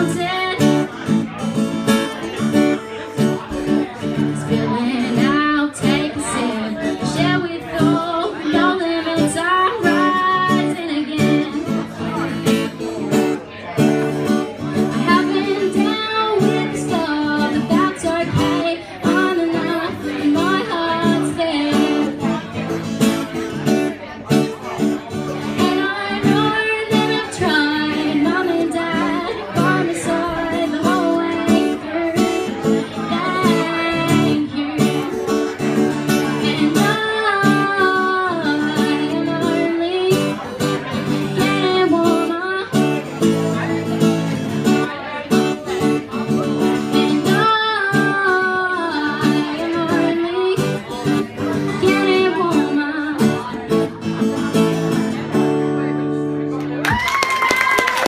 Until